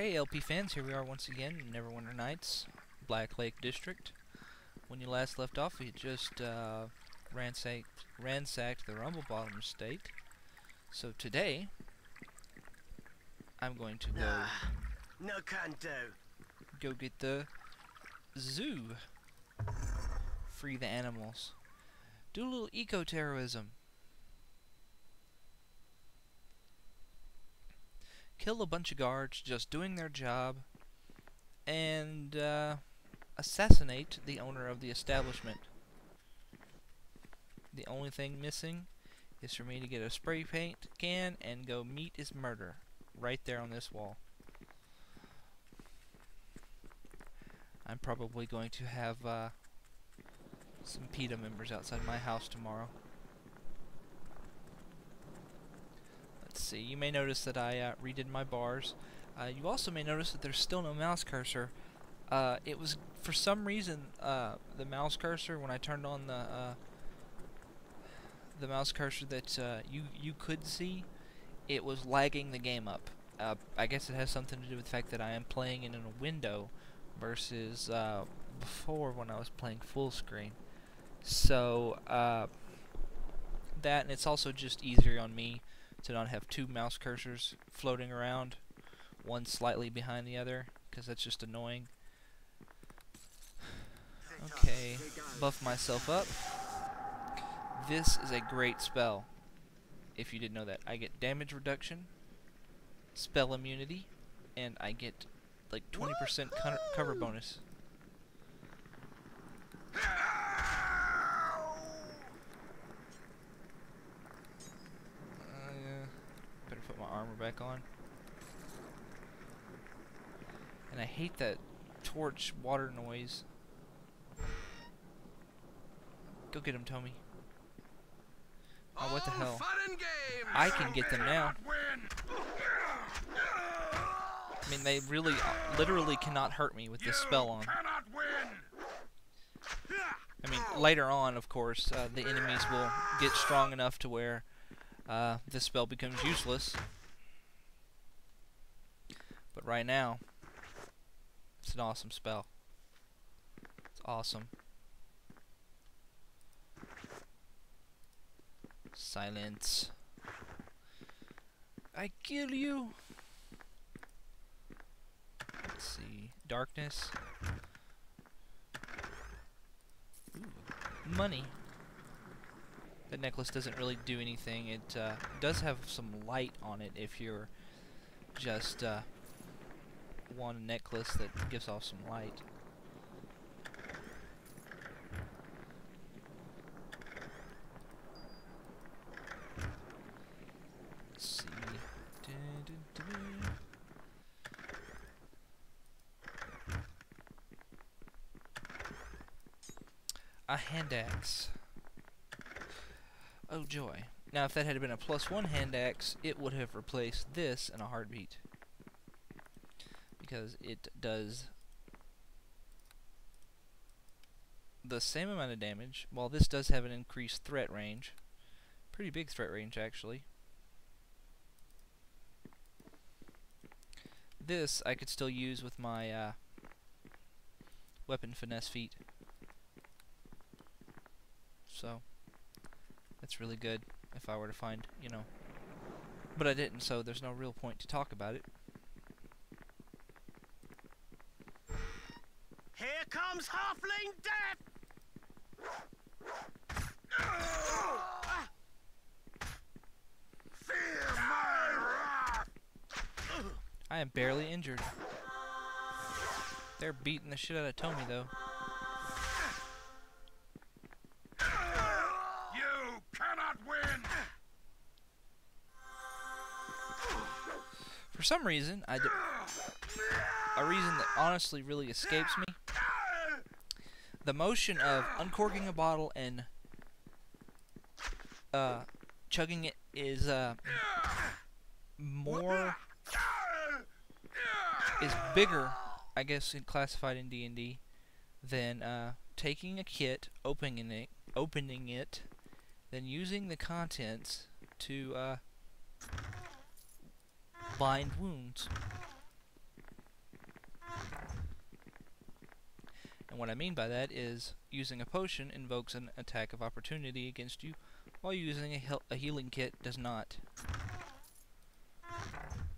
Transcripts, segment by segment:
Hey LP fans, here we are once again in Neverwinter Nights, Blacklake District. When you last left off, we just uh, ransacked, ransacked the Rumblebottom Estate. So today, I'm going to go Ah, no go get the zoo, free the animals, do a little eco-terrorism. Kill a bunch of guards just doing their job, and uh, assassinate the owner of the establishment. The only thing missing is for me to get a spray paint can and go meet his murder right there on this wall. I'm probably going to have uh, some PETA members outside my house tomorrow. Let's see, you may notice that I uh, redid my bars. Uh, you also may notice that there's still no mouse cursor. Uh, it was, for some reason, uh, the mouse cursor, when I turned on the, uh, the mouse cursor that uh, you, you could see, it was lagging the game up. I guess it has something to do with the fact that I am playing it in a window versus before when I was playing full screen. So, that, and it's also just easier on me to not have two mouse cursors floating around, one slightly behind the other, because that's just annoying. Okay, buff myself up. This is a great spell, if you didn't know that. I get damage reduction, spell immunity, and I get like 20% co cover bonus. Uh, yeah. Better put my armor back on. And I hate that torch water noise. Go get him, Tomi. Oh, what the hell? I can get them now. I mean, they really, uh, literally cannot hurt me with this spell on. I mean, later on, of course, uh, the enemies will get strong enough to where uh, this spell becomes useless. But right now, it's an awesome spell. It's awesome. Silence. I kill you. Let's see. Darkness. Ooh. Money. The necklace doesn't really do anything. It uh, does have some light on it if you're just uh, want a necklace that gives off some light. A hand axe. Oh joy. Now if that had been a plus one hand axe, it would have replaced this in a heartbeat. Because it does the same amount of damage, while this does have an increased threat range. Pretty big threat range actually. This I could still use with my uh, weapon finesse feat. So, that's really good if I were to find, you know. But I didn't, so there's no real point to talk about it. Here comes Halfling Death! Fear my wrath! I am barely injured. They're beating the shit out of Tomi, though. You cannot win! For some reason, I d a reason that honestly really escapes me. The motion of uncorking a bottle and uh, chugging it is uh, more is bigger, I guess, in classified in D and D than uh, taking a kit, opening it, opening it, then using the contents to uh, bind wounds. And what I mean by that is using a potion invokes an attack of opportunity against you, while using a, a healing kit does not.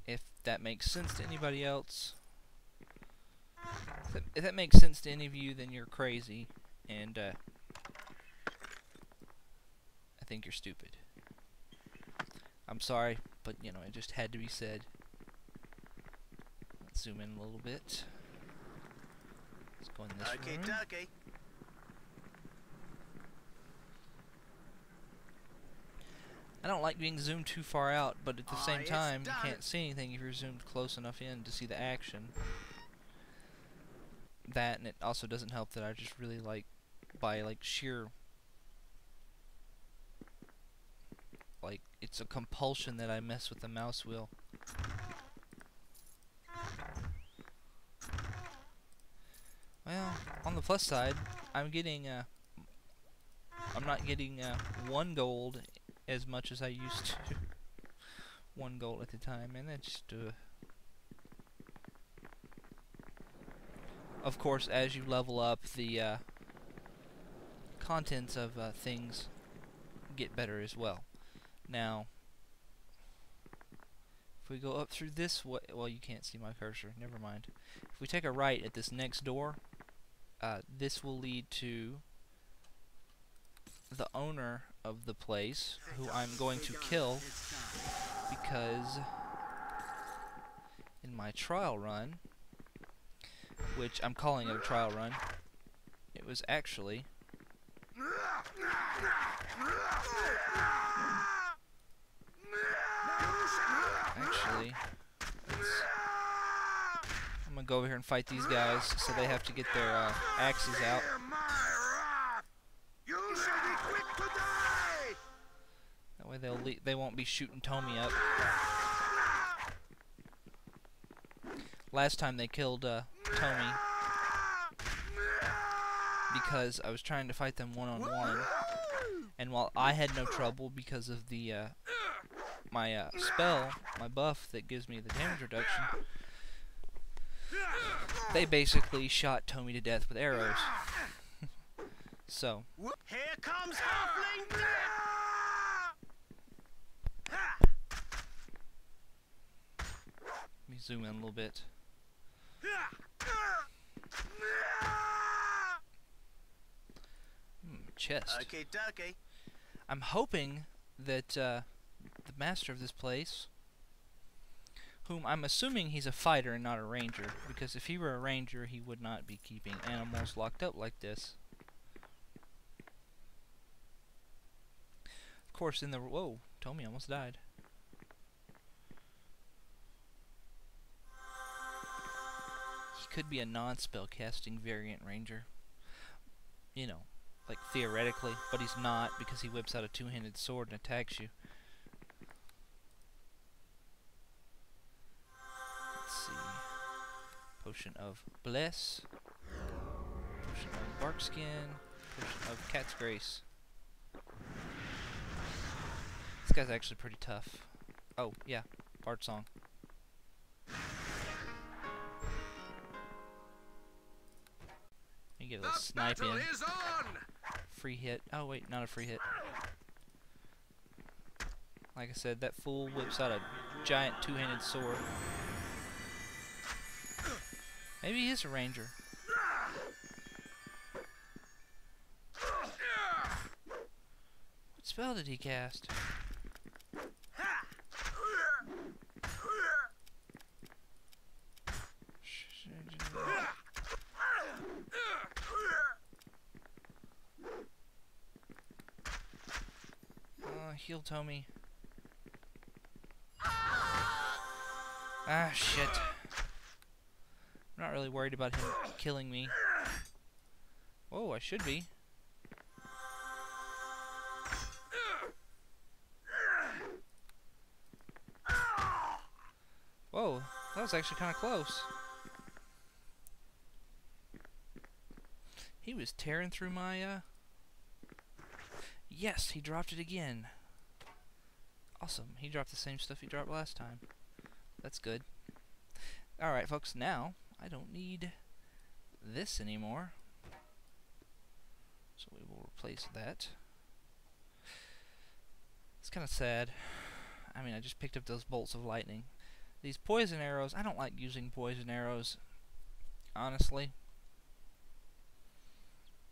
If that makes sense to anybody else, if that, if that makes sense to any of you, then you're crazy, and uh, I think you're stupid. I'm sorry, but you know, it just had to be said. Let's zoom in a little bit. Let's go in this Okay, room. dokie. I don't like being zoomed too far out, but at the same time, you can't see anything if you're zoomed close enough in to see the action. That, and it also doesn't help that I just really like, by like sheer, like, it's a compulsion that I mess with the mouse wheel. Well, on the plus side, I'm getting, uh, I'm not getting, uh, one gold as much as I used to. one gold at a time, and that's just, uh... Of course, as you level up, the, uh, contents of, uh, things get better as well. Now, if we go up through this way, well, you can't see my cursor, never mind. If we take a right at this next door, uh, this will lead to the owner of the place, who I'm going to kill because in my trial run, which I'm calling it a trial run, it was actually actually gonna go over here and fight these guys so they have to get their uh, axes out. Hear my wrath. You shall be quick to die. That way they'll le they won't be shooting Tomi up. Last time they killed uh, Tomi because I was trying to fight them one on one, and while I had no trouble because of the uh, my uh, spell, my buff that gives me the damage reduction, they basically shot Tomi to death with arrows. so Here comes Halfling Death. let me zoom in a little bit. Hmm, chest. Okay, dokie. I'm hoping that uh, the master of this place, whom I'm assuming he's a fighter and not a ranger, because if he were a ranger, he would not be keeping animals locked up like this. Of course, in the whoa, Tomi almost died. He could be a non-spell casting variant ranger. You know, like theoretically, but he's not because he whips out a two-handed sword and attacks you. Potion of bless. Potion of bark skin. Potion of cat's grace. This guy's actually pretty tough. Oh yeah, Bard song. You get a little snipe in. Free hit. Oh wait, not a free hit. Like I said, that fool whips out a giant two-handed sword. Maybe he's a ranger. What spell did he cast? Uh, heal Tomi. Ah, shit. I'm not really worried about him killing me. Whoa, I should be. Whoa, that was actually kind of close. He was tearing through my, uh... Yes, he dropped it again. Awesome. He dropped the same stuff he dropped last time. That's good. Alright, folks, now I don't need this anymore. So we will replace that. It's kind of sad. I mean, I just picked up those bolts of lightning. These poison arrows, I don't like using poison arrows, honestly.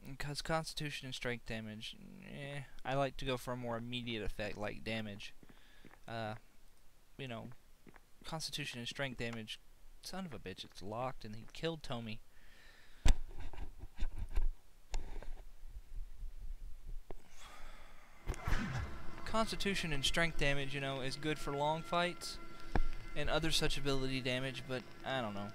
Because constitution and strength damage, eh, I like to go for a more immediate effect like damage. Uh, you know, constitution and strength damage, son of a bitch, it's locked and he killed Tomi. Constitution and strength damage, you know, is good for long fights and other such ability damage, but I don't know.